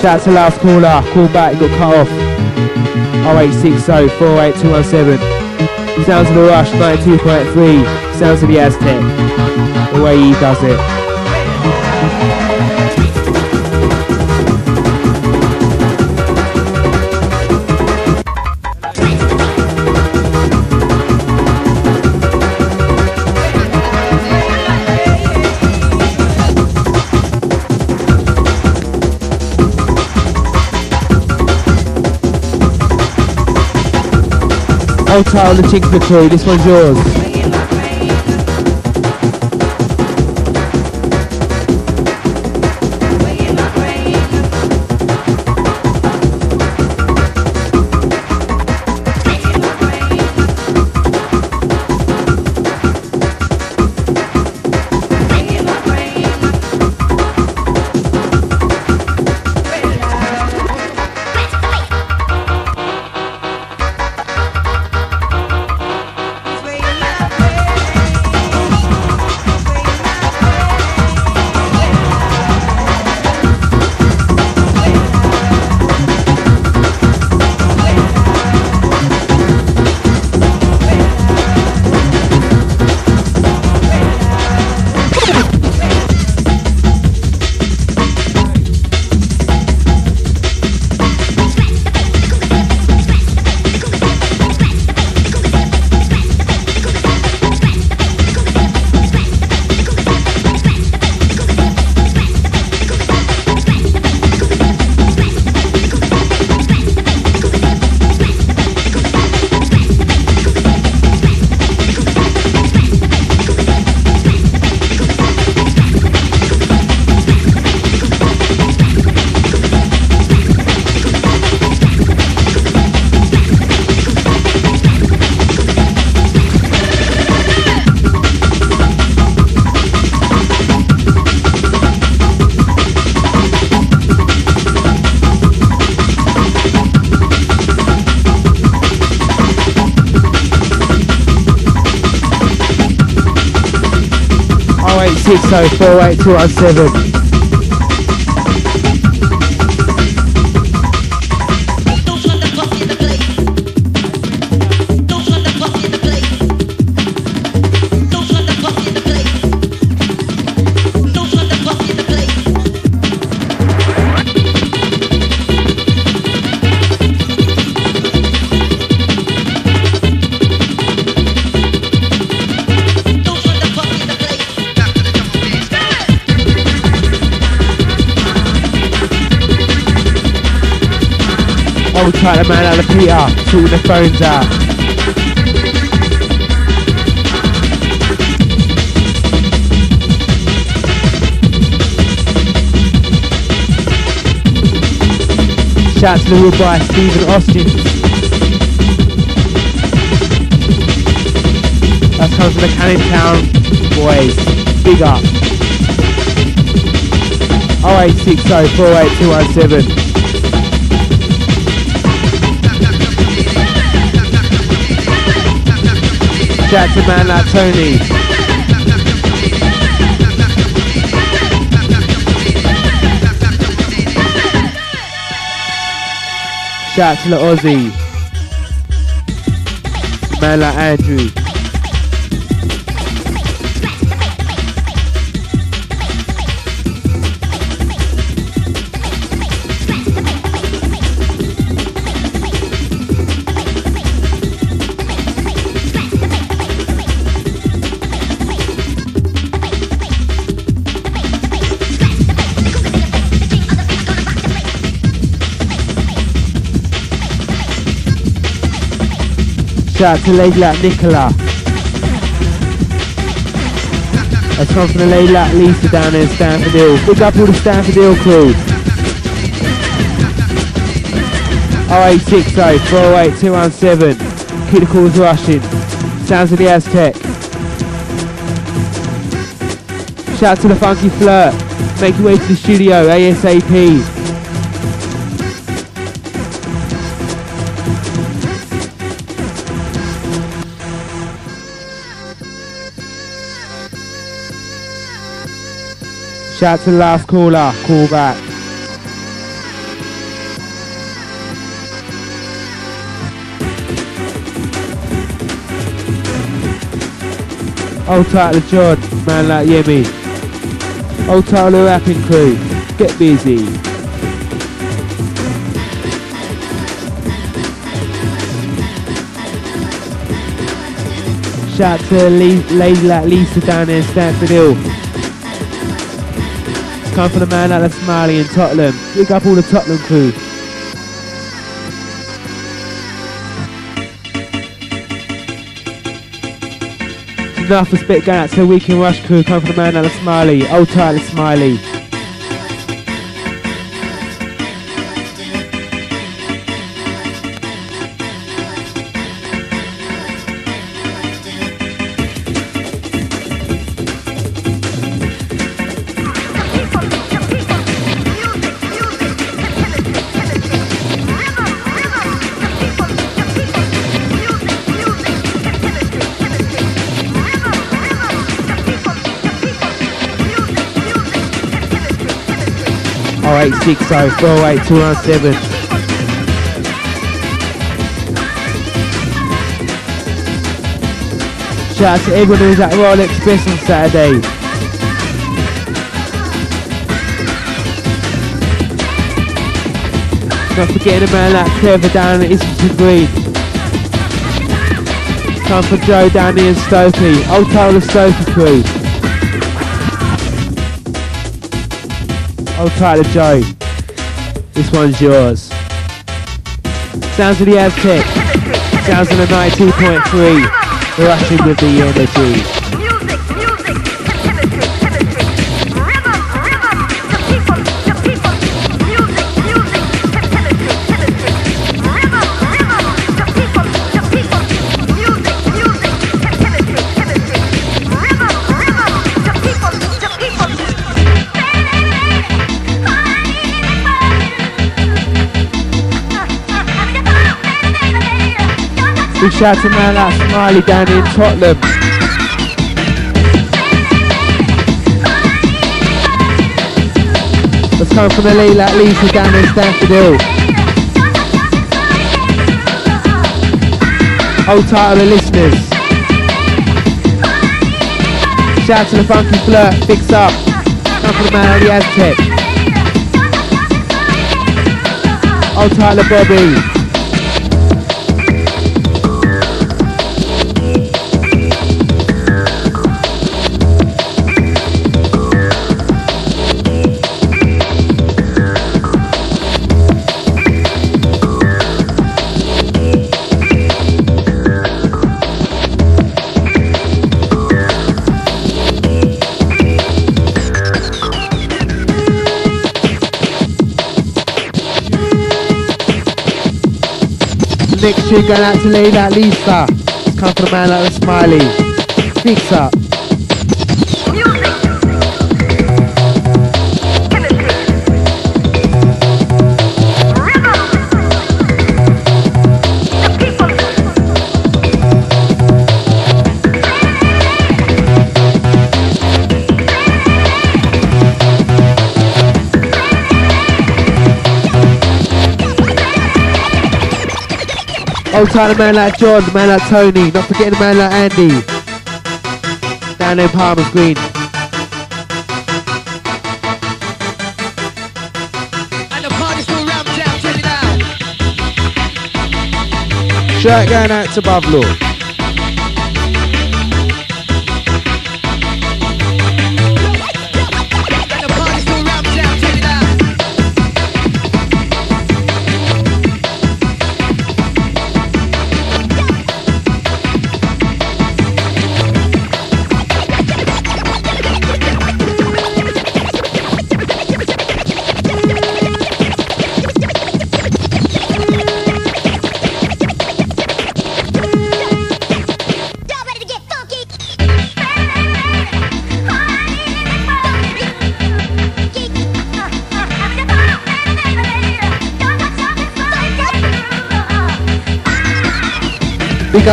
Shout out to last caller. Call back, got cut off. 0860 48217. Sounds of the Rush 92.3. Sounds of the Aztec. The way he does it. Old Tile the Chicks the Crew, this one's yours. 086048217. Old China man out of Peter, shooting the phones out. Shout to the by Stephen Austin. That's coming from the Canning Town boys. Big up. 0860 To man like Tony. Shout to the Aussie. Man like Andrew. Shout out to lady like Nicola. Let's come from the lady like Lisa down there in Stamford Hill. Big up all the Stamford Hill crew. 0860 408 217. Keep the calls rushing. Sounds of the Aztec. Shout out to the Funky Flirt. Make your way to the studio ASAP. Shout out to the last caller. Call back. Old tight to John, man like Yemi. Old tight the rapping crew. Get busy. shout out to Lee, lady like Lisa down there in Stamford Hill. Come from the man out of Smiley in Tottenham. Big up all the Tottenham crew. Enough respect going out to the Weekend Rush crew. Come for the man out of Smiley. Old title Smiley. Eight six zero four eight two one seven. Shout out to everyone who's at Royal Express on Saturday. Not forgetting a man like Trevor down at Islington Green. Time for Joe down here in Stokey. Old Tyler Stokey crew. Old Tyler Joe. This one's yours. Sounds of the Aztec. Sounds of the 92.3. Rushing with the energy. Shout to man like Smiley down in Tottenham. Let's come from LA like Lisa down in Stamford Hill. Old title of listeners. Shout to the funky flirt, fix up. Come from the man on the Aztec. Old title of Bobby. Next tune going out to Lady Lisa. Come from a man like a Smiley. Fix up. Old time man like John, man like Tony, not forgetting a man like Andy. Down in Palmer's Green. And the party's still ramped out, check it out. Shout going out to Buffalo. Because